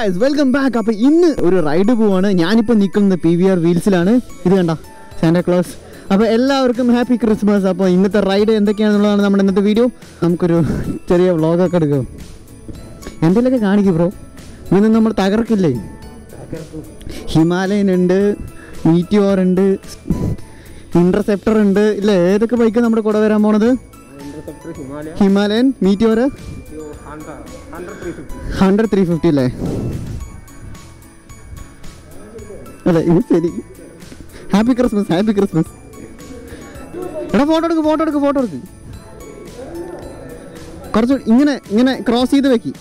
Guys welcome back അപ്പോൾ ഇന്ന് ഒരു റൈഡ് പോവാണ്. ഞാനിപ്പോൾ നിൽക്കുന്നത് പി വി ആർ വീൽസിലാണ് ഇത് കണ്ട? സാന്റാക്ലോസ് അപ്പോൾ എല്ലാവർക്കും ഹാപ്പി ക്രിസ്മസ് അപ്പോൾ ഇന്നത്തെ റൈഡ് എന്തൊക്കെയാണെന്നുള്ളതാണ് നമ്മുടെ ഇന്നത്തെ വീഡിയോ നമുക്കൊരു ചെറിയ വ്ളോഗൊക്കെ എടുക്കാം. എന്തെങ്കിലുമൊക്കെ കാണിക്കും ബ്രോ ഇന്ന് നമ്മൾ തകർക്കില്ലേ? ഹിമാലയൻ ഉണ്ട് മീറ്റിയോർ ഉണ്ട് ഇന്റർസെപ്റ്റർ ഉണ്ട്. ഇല്ല? ഏതൊക്കെ ബൈക്ക് നമ്മുടെ കൂടെ വരാൻ പോണത്? Himalayan. Meteor Yo, Honda, Honda 350. Hundred three fifty അല്ലേ? അതെ ഇത് ശരി. ഹാപ്പി ക്രിസ്മസ് ഹാപ്പി ക്രിസ്മസ് എടാ ഫോട്ടോ എടുക്ക് ഫോട്ടോ എടുക്ക് ഫോട്ടോ എടുക്ക്. കുറച്ച് ഇങ്ങനെ ഇങ്ങനെ ക്രോസ് ചെയ്ത് വെക്കി.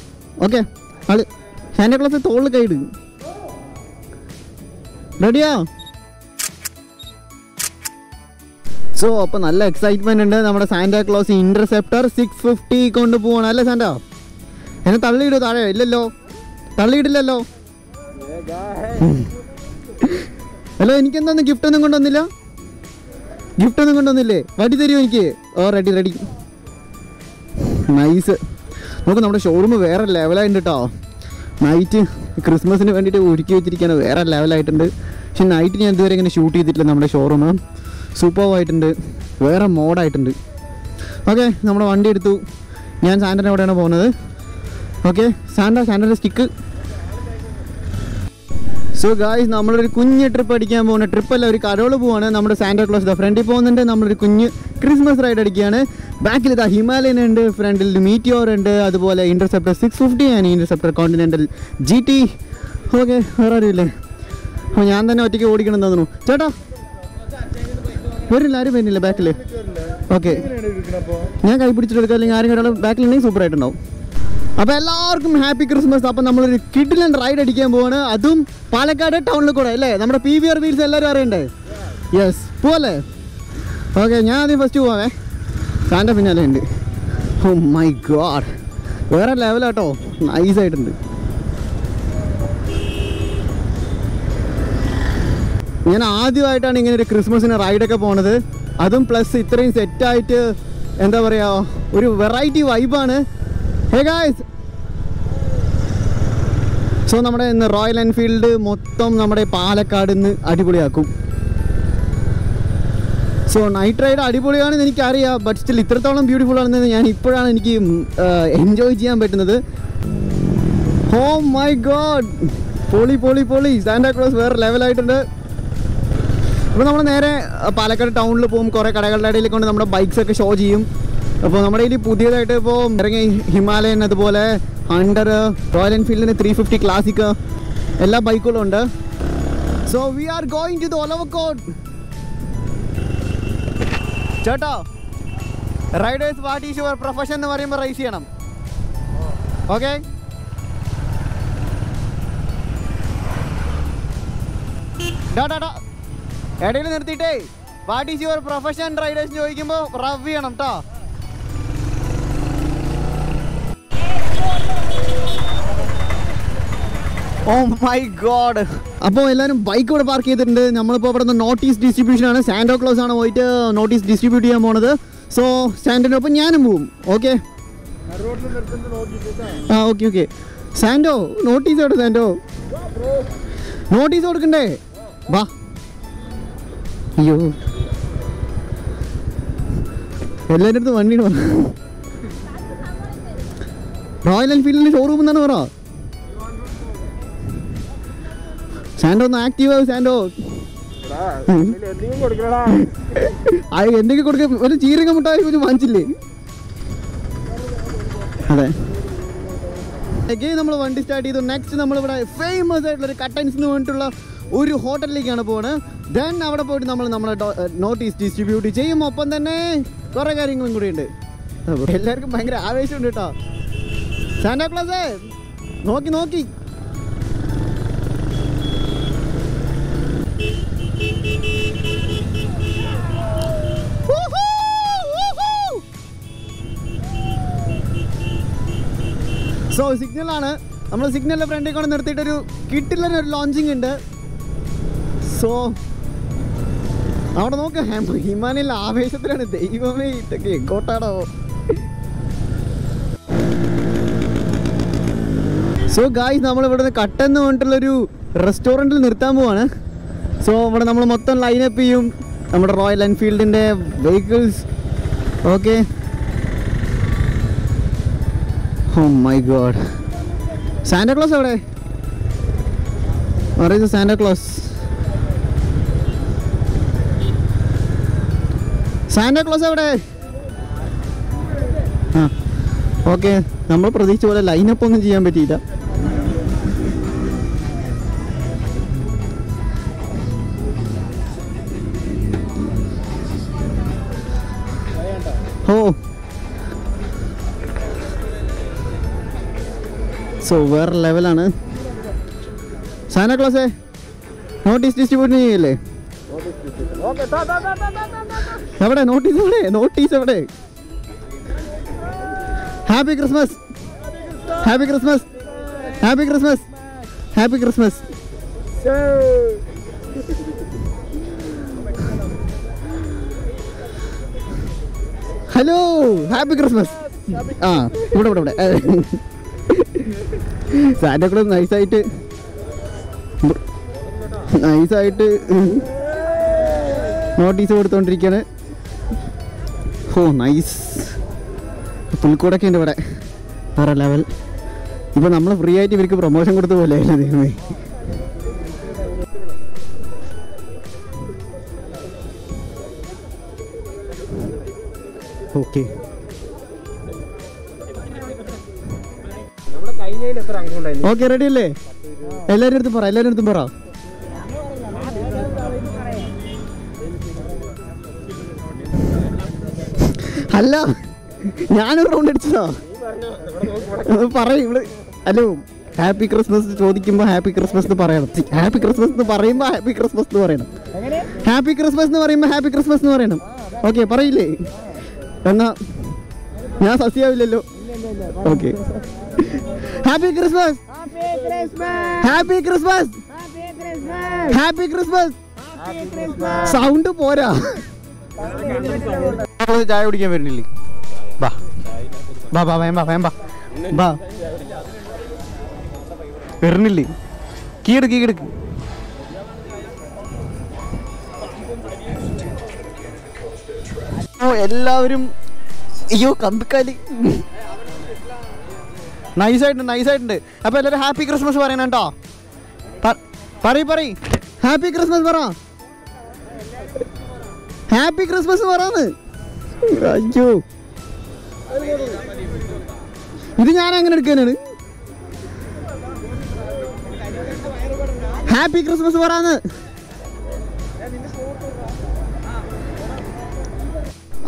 ഓക്കെ ആൾ സാന്റാക്ലോസ് തോളിൽ കൈ ഇടുക റെഡിയോ സോ അപ്പോൾ നല്ല എക്സൈറ്റ്മെന്റ് ഉണ്ട്. നമ്മുടെ സാന്റാക്ലോസ് ഇന്റർസെപ്റ്റർ സിക്സ് ഫിഫ്റ്റി കൊണ്ട് പോവാണ്. അല്ലേ സാന്റാ എന്നെ തള്ളിയിടൂ താഴെ ഇല്ലല്ലോ. തള്ളിയിടില്ലല്ലോ. ഹലോ എനിക്കെന്താന്ന് ഗിഫ്റ്റ് ഒന്നും കൊണ്ടുവന്നില്ല? ഗിഫ്റ്റ് ഒന്നും കൊണ്ടുവന്നില്ലേ? വടി തരുമോ എനിക്ക്? ഓ റെഡി റെഡി നൈസ് നമുക്ക് നമ്മുടെ ഷോറൂം വേറെ ലെവലായിട്ടുണ്ട് കേട്ടോ നൈറ്റ് ക്രിസ്മസിന് വേണ്ടിയിട്ട് ഒരുക്കി വെച്ചിരിക്കുകയാണ് വേറെ ലെവലായിട്ടുണ്ട് പക്ഷെ നൈറ്റ് ഞാൻ ഇതുവരെ ഇങ്ങനെ ഷൂട്ട് ചെയ്തിട്ടില്ല നമ്മുടെ ഷോറൂം സൂപ്പറായിട്ടുണ്ട് വേറെ മോഡായിട്ടുണ്ട് ഓക്കെ നമ്മുടെ വണ്ടി എടുത്തു. ഞാൻ സാൻഡന്റെ അവിടെയാണ് പോകുന്നത്? ഓക്കെ സാൻഡ സാൻഡന്റെ സ്റ്റിക്ക് സോ ഗായ്സ് നമ്മളൊരു കുഞ്ഞ് ട്രിപ്പ് അടിക്കാൻ പോകുന്ന അല്ല ഒരു കരോൾ പോവാണ് നമ്മുടെ സാന്റാ ക്ലോസ് ദ. ഫ്രണ്ടിൽ പോകുന്നുണ്ട് നമ്മളൊരു കുഞ്ഞ് ക്രിസ്മസ് റൈഡ് അടിക്കുകയാണ്. ബാക്കിൽ ഇതാ ഹിമാലയൻ ഉണ്ട് ഫ്രണ്ടിൽ മീറ്റിയോർ ഉണ്ട് അതുപോലെ ഇന്റർസെപ്റ്റർ സിക്സ് ഫിഫ്റ്റി ആണ് Interceptor Continental G T okay വേറെ ആരുമില്ലേ? അപ്പോൾ ഞാൻ തന്നെ ഒറ്റയ്ക്ക് ഓടിക്കണം തോന്നുന്നു. ചേട്ടാ വരില്ല ആരും വരുന്നില്ല ബാക്കിൽ ഓക്കെ ഞാൻ കൈ പിടിച്ചിട്ട് അല്ലെങ്കിൽ ആരും ഒരാൾ ബാക്കിലുണ്ടെങ്കിൽ സൂപ്പർ ആയിട്ടുണ്ടാവും. അപ്പോൾ എല്ലാവർക്കും ഹാപ്പി ക്രിസ്മസ്. അപ്പൊ നമ്മളൊരു കിഡിലൻ റൈഡ് അടിക്കാൻ പോവാണ്. അതും പാലക്കാട് ടൗണിൽ കൂടെ അല്ലേ? നമ്മുടെ പി വി ആർ വീൽസ് എല്ലാവരും അറിയണ്ടേ? യെസ് പോവല്ലേ? ഓക്കെ ഞാൻ ആദ്യം ഫസ്റ്റ് പോവാമേ. സാന്റെ പിന്നാലെ ഉണ്ട്. ഓ മൈ ഗോഡ് വേറെ ലെവലാട്ടോ നൈസായിട്ടുണ്ട് ഞാൻ ആദ്യമായിട്ടാണ് ഇങ്ങനെ ഒരു ക്രിസ്മസിന് റൈഡൊക്കെ പോണത്. അതും പ്ലസ് ഇത്രയും സെറ്റായിട്ട് എന്താ പറയുക ഒരു വെറൈറ്റി വൈബാണ് ഹേ ഗായ്സ് സോ നമ്മുടെ ഇന്ന് റോയൽ എൻഫീൽഡ് മൊത്തം നമ്മുടെ പാലക്കാട് നിന്ന് അടിപൊളിയാക്കും. സോ നൈറ്റ് റൈഡ് അടിപൊളിയാണെന്ന് എനിക്കറിയാം ബട്ട് സ്റ്റിൽ ഇത്രത്തോളം ബ്യൂട്ടിഫുൾ ആണെന്ന് ഞാൻ ഇപ്പോഴാണ് എനിക്ക് എൻജോയ് ചെയ്യാൻ പറ്റുന്നത്. ഹോ മൈ ഗോഡ് പൊളി പൊളി പൊളി. സാന്റാക്ലോസ് വേറെ ലെവലായിട്ടുണ്ട് അപ്പോൾ നമ്മൾ നേരെ പാലക്കാട് ടൗണിൽ പോകും കുറേ കടകളുടെ ഇടയിൽ കൊണ്ട് നമ്മുടെ ബൈക്സൊക്കെ ഷോ ചെയ്യും. അപ്പോൾ നമ്മുടെ ഇതിൽ പുതിയതായിട്ട് ഇപ്പോൾ ഇറങ്ങി ഹിമാലയൻ അതുപോലെ ഹണ്ടർ റോയൽ എൻഫീൽഡിന് ത്രീ ഫിഫ്റ്റി ക്ലാസിക് എല്ലാ ബൈക്കുകളും ഉണ്ട്. So we are going to the Olavakkode ചേട്ടാ റൈഡേഴ്സ് വാട്ട് ഈസ് പ്രൊഫഷൻ എന്ന് പറയുമ്പോൾ റൈസ് ചെയ്യണം. ഓക്കെ ഇടയിൽ നിർത്തിയിട്ടേ. What is your profession riders ചോദിക്കുമ്പോൾ റവ് ചെയ്യണം കേട്ടോ ഓ മൈ ഗോഡ് അപ്പോൾ എല്ലാവരും ബൈക്ക് ഇവിടെ പാർക്ക് ചെയ്തിട്ടുണ്ട്. നമ്മളിപ്പോൾ ഇവിടെ നിന്ന് നോട്ടീസ് ഡിസ്ട്രിബ്യൂഷൻ ആണ്. സാന്റോ ക്ലോസ് ആണ് പോയിട്ട് നോട്ടീസ് ഡിസ്ട്രിബ്യൂട്ട് ചെയ്യാൻ പോണത്. സോ സാൻഡോനൊപ്പം ഞാനും പോവും. ഓക്കെ ആ ഓക്കെ ഓക്കെ സാൻഡോ നോട്ടീസ് എവിടെ സാൻഡോ നോട്ടീസ് കൊടുക്കണ്ടേ? വാ. അയ്യോ. എല്ലാവരുടെ അടുത്ത് വണ്ടിയാണ് റോയൽ എൻഫീൽഡിന്റെ ഷോറൂം എന്നാണ് പറ. സാൻഡോ ഒന്ന് ആക്റ്റീവ് ആവും സാൻഡോ എന്തെങ്കിലും കൊടുക്കും. ഒരു ചീരക മുട്ടായി ഒരു വാങ്ങിച്ചില്ലേ? അതെ. അഗെയിൻ നമ്മൾ വണ്ടി സ്റ്റാർട്ട് ചെയ്തു. നെക്സ്റ്റ് നമ്മളിവിടെ ഫേമസ് ആയിട്ടുള്ള ഒരു കട്ടൻസിന് വേണ്ടിയിട്ടുള്ള ഒരു ഹോട്ടലിലേക്കാണ് പോകുന്നത് ദെൻ അവിടെ പോയിട്ട് നമ്മൾ നമ്മളെ നോട്ടീസ് ഡിസ്ട്രിബ്യൂട്ട് ചെയ്യും. ഒപ്പം തന്നെ കുറേ കാര്യങ്ങളും കൂടി ഉണ്ട്. എല്ലാവർക്കും ഭയങ്കര ആവേശമുണ്ട് കേട്ടോ. സാന്റാക്ലാസേ നോക്കി നോക്കി. സോ സിഗ്നലാണ് നമ്മൾ സിഗ്നലിന്റെ ഫ്രണ്ടിൽ കൊണ്ട് നിർത്തിയിട്ടൊരു കിട്ടില്ല ഒരു ലോഞ്ചിങ് ഉണ്ട്. സോ അവിടെ നോക്ക് ഹിമാലയയിൽ ആവേശത്തിലാണ്. ദൈവമേ ഇതൊക്കെ എങ്ങോട്ടാടോ? സോ ഗായ് നമ്മൾ ഇവിടെ നിന്ന് കട്ടെന്ന് പറഞ്ഞിട്ടുള്ളൊരു റെസ്റ്റോറന്റിൽ നിർത്താൻ പോവാണ്. സോ ഇവിടെ നമ്മൾ മൊത്തം ലൈനപ്പ് ചെയ്യും. നമ്മുടെ Royal എൻഫീൽഡിന്റെ vehicles okay oh my God Santa Claus എവിടെ? പറയുന്നത് സാന്റ ക്ലോസ് എവിടെ? ആ ഓക്കെ നമ്മൾ പ്രതീക്ഷിച്ച പോലെ ലൈനപ്പ് ഒന്നും ചെയ്യാൻ പറ്റിയില്ല. ഓ സോ വേറെ ലെവലാണ് സാന ക്ലാസ്സേ? നോട്ടീസ് ഡിസ്ട്രിബ്യൂട്ട് ചെയ്യല്ലേ? എവിടെ? നോട്ടീസ് എവിടെ? നോട്ടീസ് എവിടെ? Happy Christmas happy Christmas happy Christmas happy Christmas hello happy Christmas ആ ഇവിടെ ഇവിടെ ഇവിടെ. സാന്റാക്ലോസ് നൈസായിട്ട് നൈസായിട്ട് നോട്ടീസ് കൊടുത്തോണ്ടിരിക്കുകയാണ് ഓ നൈസ് പുൽക്കൂടൊക്കെ ഉണ്ട് ഇവിടെ. വേറെ ലെവൽ ഇപ്പൊ നമ്മൾ ഫ്രീ ആയിട്ട് ഇവർക്ക് പ്രൊമോഷൻ കൊടുത്ത പോലെ അല്ലേ ദൈവമേ. ഓക്കെ ഓക്കെ റെഡി അല്ലേ? എല്ലാവരും അടുത്തും പറ എല്ലാവരും അടുത്തും പറ. അല്ല ഞാനൊരു റൗണ്ട് അടിച്ചതാ. പറയും ഇവിടെ. ഹലോ ഹാപ്പി ക്രിസ്മസ് ചോദിക്കുമ്പോൾ ഹാപ്പി ക്രിസ്മസ് എന്ന് പറയണം. ഹാപ്പി ക്രിസ്മസ് എന്ന് പറയുമ്പോൾ ഹാപ്പി ക്രിസ്മസ് എന്ന് പറയണം. ഹാപ്പി ക്രിസ്മസ് എന്ന് പറയുമ്പോൾ ഹാപ്പി ക്രിസ്മസ് എന്ന് പറയണം. ഓക്കെ പറയില്ലേ? എന്നാ ഞാൻ സസ്യാവില്ലല്ലോ. Okay happy Christmas happy Christmas happy Christmas sound പോരാ. ചായ കുടിക്കാൻ വരുന്നില്ലേ? ബാ ബാ ബാ വേം ബാ വേം ബാ ബാ വരുന്നില്ലേ? എല്ലാവരും അയ്യോ കമ്പിക്കാലി നൈസായിട്ടുണ്ട് നൈസായിട്ടുണ്ട് അപ്പോൾ എല്ലാവരും ഹാപ്പി ക്രിസ്മസ് പറയണം കേട്ടോ. പറയും പറയും. ഹാപ്പി ക്രിസ്മസ് പറ. ഹാപ്പി ക്രിസ്മസ് പറന്ന്. അയ്യോ. ഇത് ഞാൻ അങ്ങനെ എടുക്കാനാണ്. ഹാപ്പി ക്രിസ്മസ് പറന്ന്.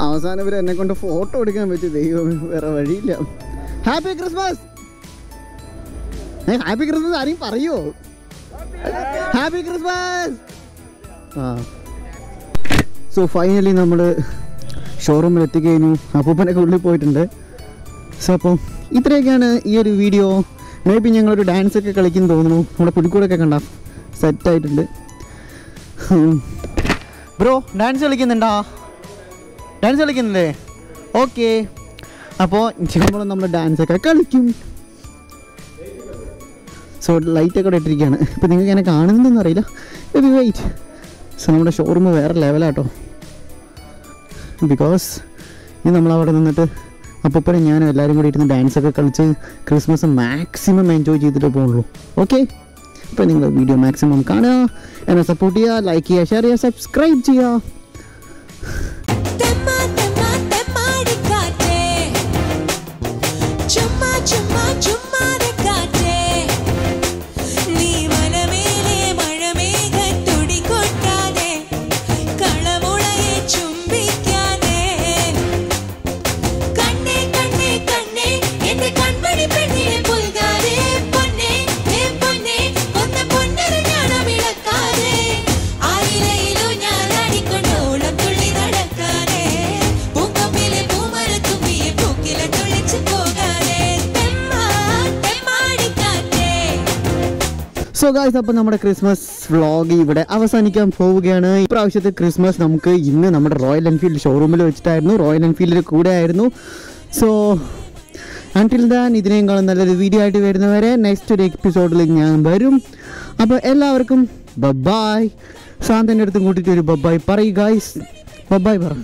അവസാനം ഇവർ എന്നെ കൊണ്ട് ഫോട്ടോ എടുക്കാൻ പറ്റി. ദൈവം വേറെ വഴിയില്ല. ഹാപ്പി ക്രിസ്മസ് ഹാപ്പി ക്രിസ്മസ് ആരെയും പറയോ? Happy Christmas! ആ. സോ ഫൈനലി നമ്മൾ ഷോറൂമിൽ എത്തിക്കഴിഞ്ഞു. അപ്പൂപ്പനൊക്കെ ഉള്ളിൽ പോയിട്ടുണ്ട്. സോ അപ്പം ഇത്രയൊക്കെയാണ് ഈ ഒരു വീഡിയോ മേ ബി ഞങ്ങളൊരു ഡാൻസ് ഒക്കെ കളിക്കുന്നു തോന്നുന്നു. നമ്മുടെ പുലിക്കൂടൊക്കെ കണ്ട സെറ്റായിട്ടുണ്ട് ബ്രോ ഡാൻസ് കളിക്കുന്നുണ്ടോ? ഡാൻസ് കളിക്കുന്നില്ലേ? ഓക്കെ അപ്പോൾ നമ്മൾ നമ്മൾ ഡാൻസ് ഒക്കെ കളിക്കും. സോ ലൈറ്റൊക്കെ ഇവിടെ ഇട്ടിരിക്കുകയാണ്. ഇപ്പോൾ നിങ്ങൾക്ക് എന്നെ കാണുന്നതെന്ന് അറിയില്ല. വെയിറ്റ് സോ നമ്മുടെ ഷോറൂം വേറെ ലെവലാട്ടോ ബിക്കോസ് ഇനി നമ്മളവിടെ നിന്നിട്ട് അപ്പൂപ്പനെ ഞാനും എല്ലാവരും കൂടി ഇരുന്ന് ഡാൻസ് ഒക്കെ കളിച്ച് ക്രിസ്മസ് മാക്സിമം എൻജോയ് ചെയ്തിട്ട് പോകുള്ളൂ ഓക്കെ അപ്പോൾ നിങ്ങൾ വീഡിയോ മാക്സിമം കാണുക. എന്നെ സപ്പോർട്ട് ചെയ്യുക ലൈക്ക് ചെയ്യുക ഷെയർ ചെയ്യുക സബ്സ്ക്രൈബ് ചെയ്യുക. ചുമ്മാ ചുമ്മാ ചുമ്മാ സോ ഗായ്സ് അപ്പോൾ നമ്മുടെ ക്രിസ്മസ് വ്ളോഗ് ഇവിടെ അവസാനിക്കാൻ പോവുകയാണ്. ഇപ്രാവശ്യത്തെ ക്രിസ്മസ് നമുക്ക് ഇന്ന് നമ്മുടെ റോയൽ എൻഫീൽഡ് ഷോറൂമിൽ വെച്ചിട്ടായിരുന്നു. റോയൽ എൻഫീൽഡിൽ കൂടെ ആയിരുന്നു. സോ അൺടിൽ ദാൻ ഇതിനേക്കാളും നല്ലൊരു വീഡിയോ ആയിട്ട് വരുന്നവരെ നെക്സ്റ്റ് ഒരു എപ്പിസോഡിൽ ഞാൻ വരും. അപ്പോൾ എല്ലാവർക്കും ബബായ് ശാന്തന്റെ അടുത്തും കൂട്ടിയിട്ട് ഒരു ബബായ് പറയ് ഗായ്സ് ബബായ് പറ.